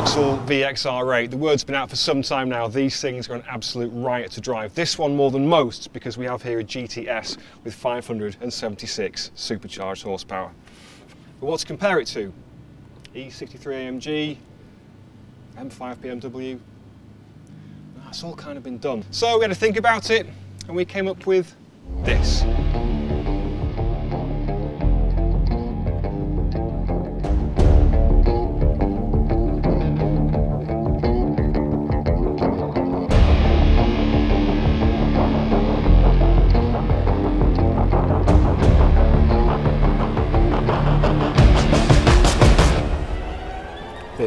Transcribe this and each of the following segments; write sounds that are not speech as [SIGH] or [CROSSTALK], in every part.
Vauxhall VXR8. The word's been out for some time now. These things are an absolute riot to drive. This one more than most because we have here a GTS with 576 supercharged horsepower. But what to compare it to? E63 AMG, M5 BMW. That's all kind of been done. So we had to think about it and we came up with this.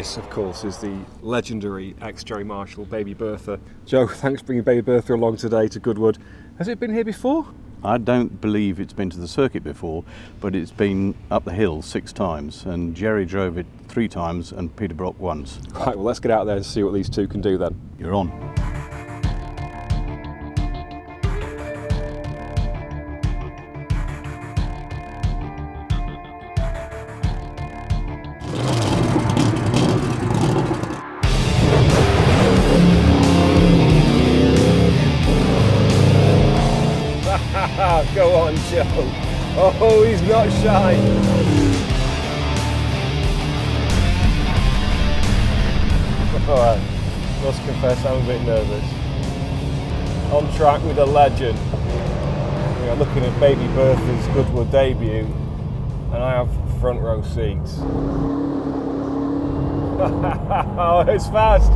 This, of course, is the legendary ex Gerry Marshall Baby Bertha. Joe, [LAUGHS] thanks for bringing Baby Bertha along today to Goodwood. Has it been here before? I don't believe it's been to the circuit before, but it's been up the hill six times, and Gerry drove it three times and Peter Brock once. Right, well, let's get out there and see what these two can do then. You're on. Ah, go on, Joe. Oh, he's not shy. Alright, must confess I'm a bit nervous. On track with a legend. We are looking at Baby Bertha's Goodwood debut, and I have front row seats. [LAUGHS] oh, it's fast!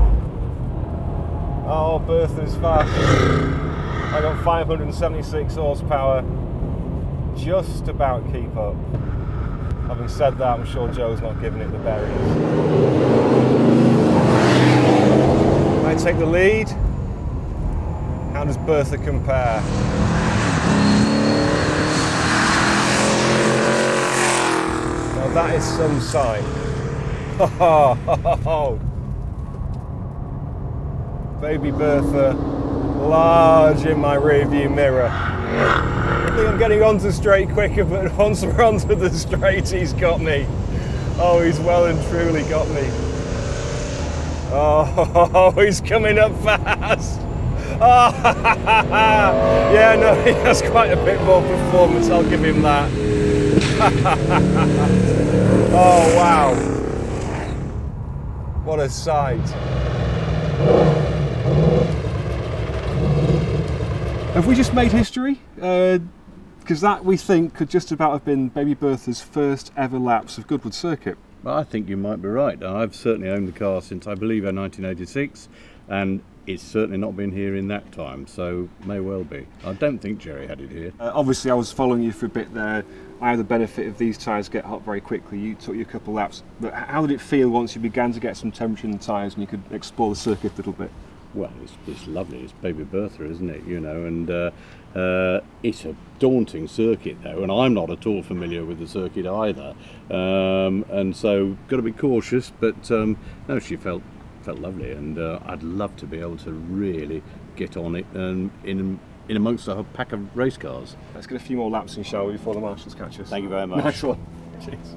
Oh, Bertha's fast. I got 576 horsepower, just about keep up. Having said that, I'm sure Joe's not giving it the berries. I take the lead. How does Bertha compare? Now that is some sight. [LAUGHS] Baby Bertha large in my rearview mirror. I think I'm getting onto straight quicker, but [LAUGHS] once we're onto the straight, he's got me. Oh, he's well and truly got me. Oh, [LAUGHS] he's coming up fast. Oh, [LAUGHS] yeah, no, he has quite a bit more performance, I'll give him that. oh, wow. What a sight. Have we just made history? Because uh, that we think could just about have been Baby Bertha's first ever laps of Goodwood Circuit. Well, I think you might be right. I've certainly owned the car since I believe 1986, and it's certainly not been here in that time, so may well be. I don't think Gerry had it here. Uh, obviously, I was following you for a bit there. I had the benefit of these tyres get hot very quickly. You took your couple laps, but how did it feel once you began to get some temperature in the tyres and you could explore the circuit a little bit? Well, it's, it's lovely. It's Baby Bertha, isn't it? You know, and uh, uh, it's a daunting circuit though, and I'm not at all familiar with the circuit either. Um, and so, got to be cautious. But um, no, she felt felt lovely, and uh, I'd love to be able to really get on it and in in amongst a pack of race cars. Let's get a few more laps in, shall we, before the marshals catch us? Thank you very much. Nice one. Cheers.